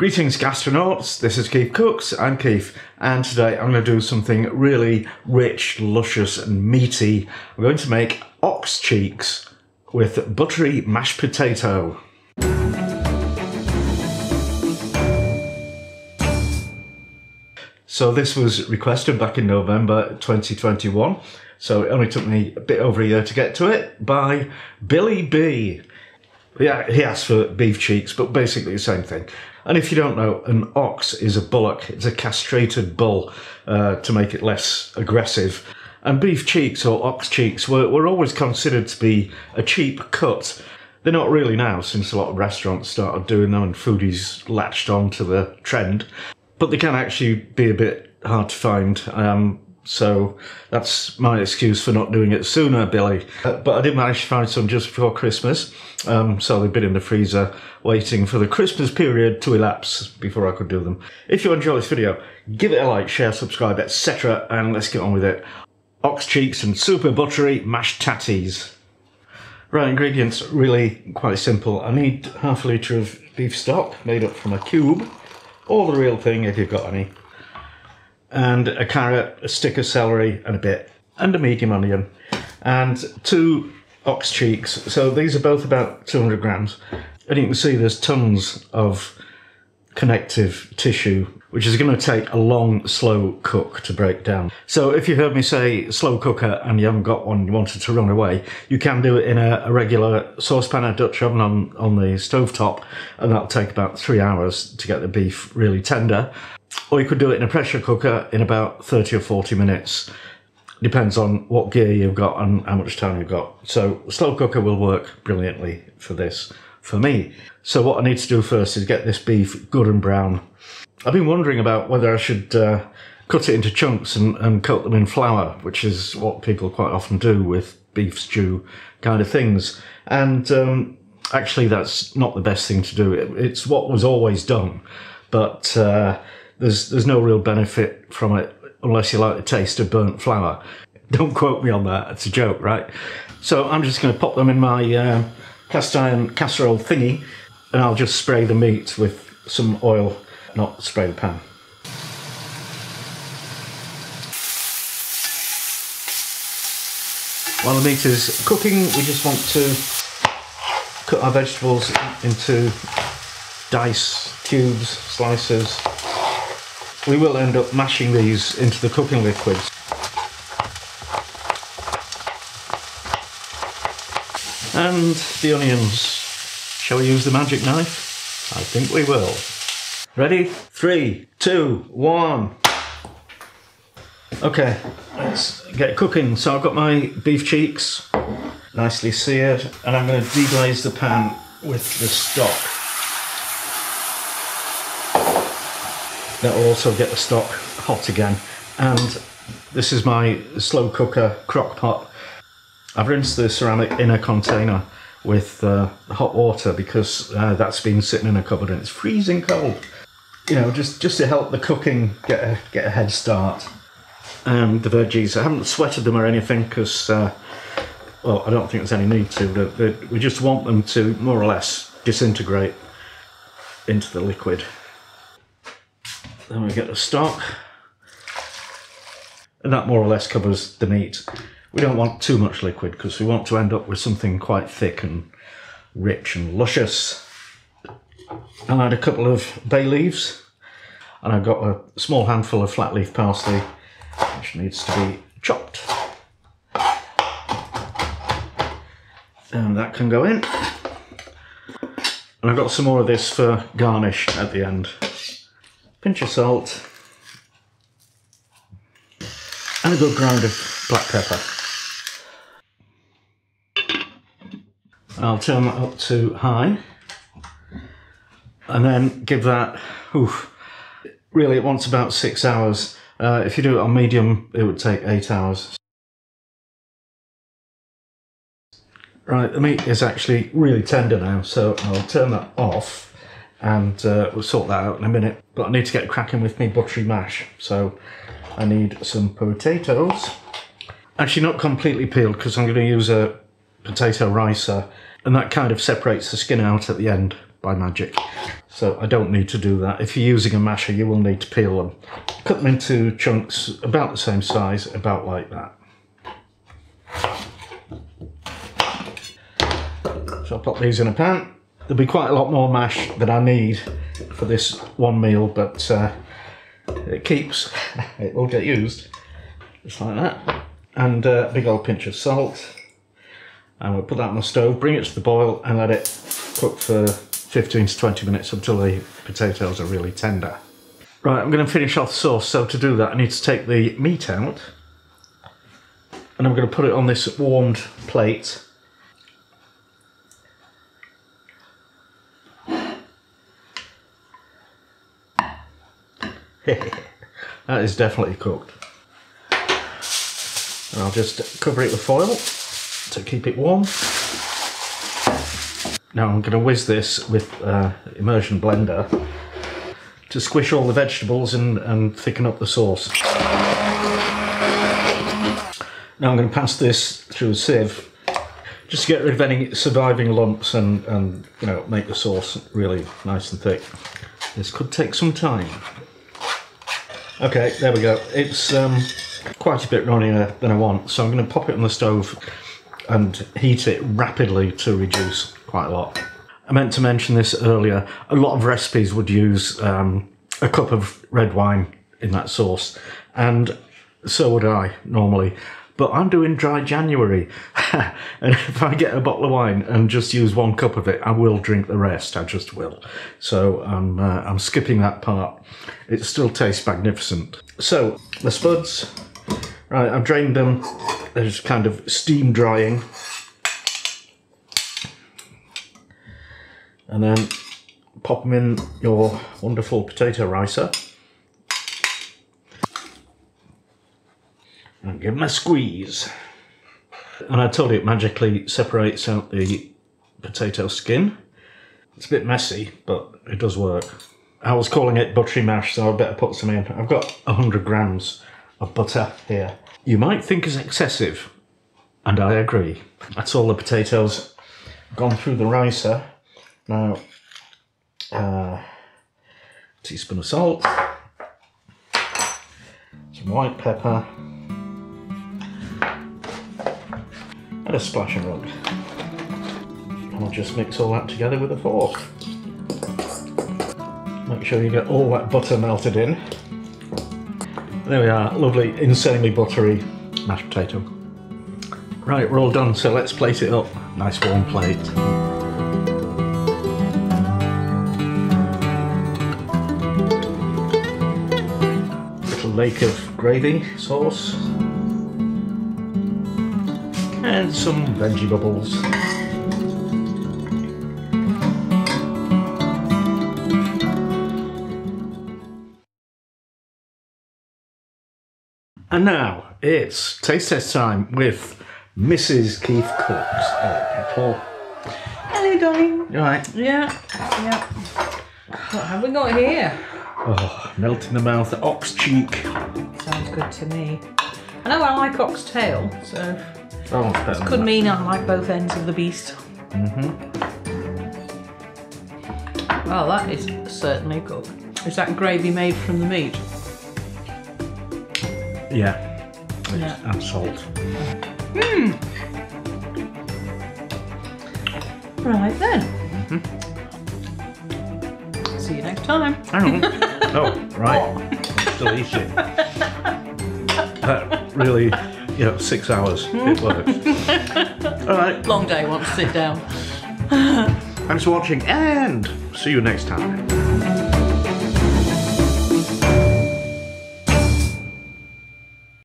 Greetings, gastronauts. This is Keef Cooks. I'm Keef, and today I'm going to do something really rich, luscious, and meaty. I'm going to make ox cheeks with buttery mashed potato. So this was requested back in November 2021. So it only took me a bit over a year to get to it by Billy B. Yeah, he asked for beef cheeks, but basically the same thing. And if you don't know, an ox is a bullock. It's a castrated bull uh, to make it less aggressive. And beef cheeks or ox cheeks were, were always considered to be a cheap cut. They're not really now, since a lot of restaurants started doing them and foodies latched on to the trend but they can actually be a bit hard to find. Um, so that's my excuse for not doing it sooner, Billy. Uh, but I did manage to find some just before Christmas. Um, so they've been in the freezer waiting for the Christmas period to elapse before I could do them. If you enjoy this video, give it a like, share, subscribe, etc. And let's get on with it. Ox cheeks and super buttery mashed tatties. Right, ingredients really quite simple. I need half a litre of beef stock made up from a cube or the real thing if you've got any, and a carrot, a stick of celery, and a bit, and a medium onion, and two ox cheeks. So these are both about 200 grams. And you can see there's tons of connective tissue, which is going to take a long, slow cook to break down. So if you heard me say slow cooker and you haven't got one, you wanted to run away, you can do it in a, a regular saucepan or Dutch oven on, on the stove top, and that'll take about three hours to get the beef really tender. Or you could do it in a pressure cooker in about 30 or 40 minutes. Depends on what gear you've got and how much time you've got. So slow cooker will work brilliantly for this for me. So what I need to do first is get this beef good and brown. I've been wondering about whether I should uh, cut it into chunks and, and coat them in flour, which is what people quite often do with beef stew kind of things. And um, actually, that's not the best thing to do. It, it's what was always done, but uh, there's there's no real benefit from it unless you like the taste of burnt flour. Don't quote me on that. It's a joke, right? So I'm just going to pop them in my uh, cast iron casserole thingy and I'll just spray the meat with some oil, not spray the pan. While the meat is cooking, we just want to cut our vegetables into dice, cubes, slices. We will end up mashing these into the cooking liquids. And the onions Shall we use the magic knife? I think we will. Ready? Three, two, one. Okay, let's get cooking. So I've got my beef cheeks nicely seared and I'm going to deglaze the pan with the stock. That will also get the stock hot again. And this is my slow cooker crock pot. I've rinsed the ceramic inner container with uh, hot water because uh, that's been sitting in a cupboard and it's freezing cold. You know, just just to help the cooking get a, get a head start. And the veggies, I haven't sweated them or anything because, uh, well, I don't think there's any need to. we just want them to more or less disintegrate into the liquid. Then we get the stock, and that more or less covers the meat. We don't want too much liquid because we want to end up with something quite thick and rich and luscious. I add a couple of bay leaves and I've got a small handful of flat leaf parsley which needs to be chopped. And that can go in. And I've got some more of this for garnish at the end. Pinch of salt. And a good grind of black pepper. I'll turn that up to high and then give that, oof, really it wants about six hours. Uh, if you do it on medium, it would take eight hours. Right, the meat is actually really tender now, so I'll turn that off and uh, we'll sort that out in a minute. But I need to get cracking with me buttery mash, so I need some potatoes. Actually not completely peeled because I'm going to use a potato ricer and that kind of separates the skin out at the end by magic. So I don't need to do that. If you're using a masher, you will need to peel them. Cut them into chunks about the same size, about like that. So I'll pop these in a pan. There'll be quite a lot more mash than I need for this one meal, but uh, it keeps, it will get used. Just like that. And uh, a big old pinch of salt. And we'll put that on the stove, bring it to the boil and let it cook for 15 to 20 minutes until the potatoes are really tender. Right, I'm going to finish off the sauce. So to do that, I need to take the meat out. And I'm going to put it on this warmed plate. that is definitely cooked. And I'll just cover it with foil to keep it warm. Now I'm going to whiz this with uh, immersion blender to squish all the vegetables and, and thicken up the sauce. Now I'm going to pass this through a sieve just to get rid of any surviving lumps and, and you know make the sauce really nice and thick. This could take some time. Okay, there we go. It's um, quite a bit runnier than I want, so I'm going to pop it on the stove and heat it rapidly to reduce quite a lot. I meant to mention this earlier. A lot of recipes would use um, a cup of red wine in that sauce, and so would I normally. But I'm doing dry January, and if I get a bottle of wine and just use one cup of it, I will drink the rest. I just will. So I'm uh, I'm skipping that part. It still tastes magnificent. So the spuds, right? I've drained them. They're just kind of steam drying. and then pop them in your wonderful potato ricer and give them a squeeze. And I told you it magically separates out the potato skin. It's a bit messy, but it does work. I was calling it buttery mash, so I better put some in. I've got 100 grams of butter here. You might think it's excessive, and I agree. That's all the potatoes gone through the ricer. Now, uh, teaspoon of salt, some white pepper, and a splash of rug. And I'll just mix all that together with a fork. Make sure you get all that butter melted in. There we are, lovely, insanely buttery mashed potato. Right, we're all done, so let's plate it up. Nice warm plate. Little lake of gravy sauce and some veggie bubbles. And now it's taste test time with Mrs. Keef Cooks. Hello, Hello, darling. You alright? Yeah, yeah. What have we got here? Oh, melt in the mouth, ox cheek. Sounds good to me. I know I like oxtail, so Oh, it's better than could that. mean I like both ends of the beast. Mm-hmm. Well, that is certainly good. Is that gravy made from the meat? Yeah. Yeah. And salt. Hmm. Right then. See you next time. Hang on. oh, right. Still eating. That really, you know, six hours. It works. All right. Long day, want to sit down. Thanks for watching and see you next time.